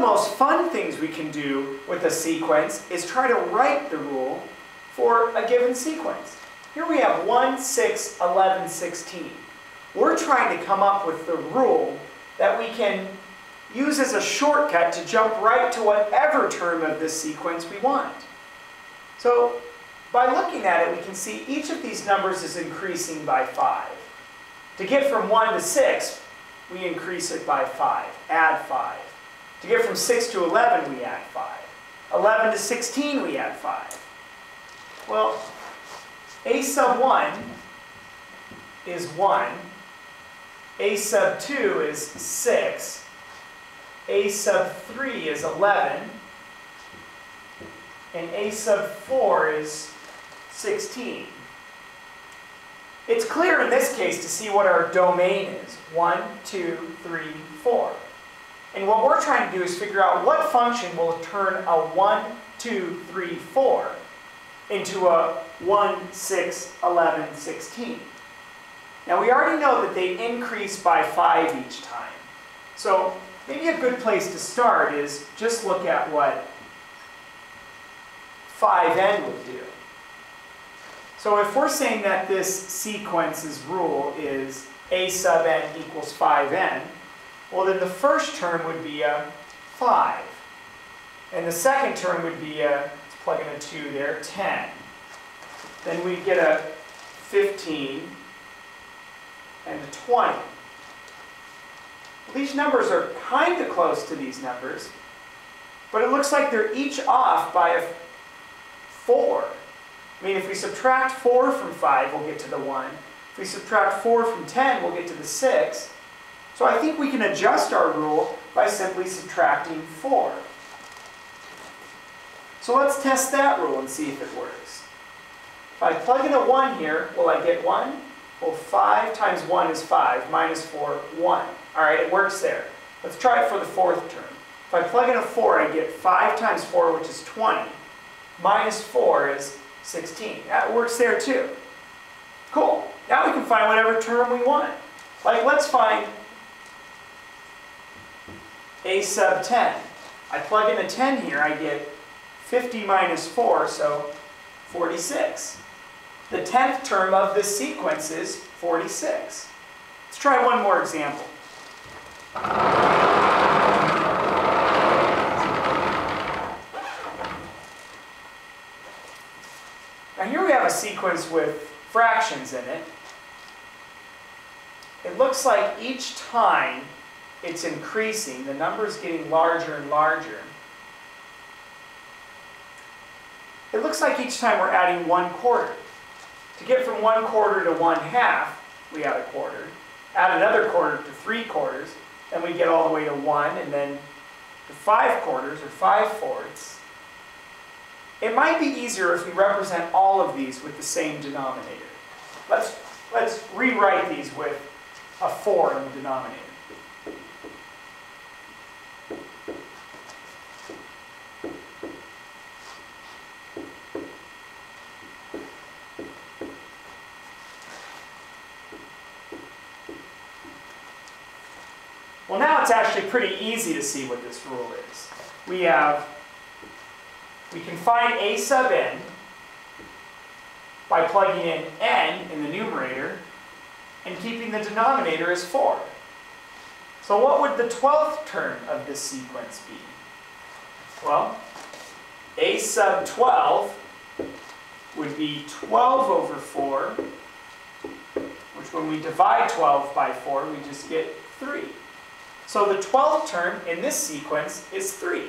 the most fun things we can do with a sequence is try to write the rule for a given sequence. Here we have 1, 6, 11, 16. We're trying to come up with the rule that we can use as a shortcut to jump right to whatever term of this sequence we want. So by looking at it, we can see each of these numbers is increasing by 5. To get from 1 to 6, we increase it by 5, add 5. To get from 6 to 11, we add 5. 11 to 16, we add 5. Well, a sub 1 is 1. A sub 2 is 6. A sub 3 is 11. And A sub 4 is 16. It's clear in this case to see what our domain is. 1, 2, 3, 4. And what we're trying to do is figure out what function will turn a 1, 2, 3, 4 into a 1, 6, 11, 16. Now we already know that they increase by 5 each time. So maybe a good place to start is just look at what 5n would do. So if we're saying that this sequence's rule is a sub n equals 5n, well then the first term would be a 5. And the second term would be a, let's plug in a 2 there, 10. Then we get a 15 and a 20. Well, these numbers are kind of close to these numbers, but it looks like they're each off by a 4. I mean, if we subtract 4 from 5, we'll get to the 1. If we subtract 4 from 10, we'll get to the 6. So I think we can adjust our rule by simply subtracting 4. So let's test that rule and see if it works. If I plug in a 1 here, will I get 1? Well, 5 times 1 is 5, minus 4, 1. All right, it works there. Let's try it for the fourth term. If I plug in a 4, I get 5 times 4, which is 20. Minus 4 is 16. That works there too. Cool. Now we can find whatever term we want. Like let's find a sub 10. I plug in a 10 here, I get 50 minus 4, so 46. The 10th term of this sequence is 46. Let's try one more example. Now here we have a sequence with fractions in it. It looks like each time it's increasing, the number is getting larger and larger. It looks like each time we're adding one quarter. To get from one quarter to one half, we add a quarter. Add another quarter to three quarters, then we get all the way to one, and then to five quarters, or five fourths. It might be easier if we represent all of these with the same denominator. Let's, let's rewrite these with a 4 in the denominator. Well, now it's actually pretty easy to see what this rule is. We have we can find a sub n by plugging in n in the numerator and keeping the denominator as 4. So what would the 12th term of this sequence be? Well, a sub 12 would be 12 over 4, which when we divide 12 by 4, we just get 3. So the 12th term in this sequence is 3.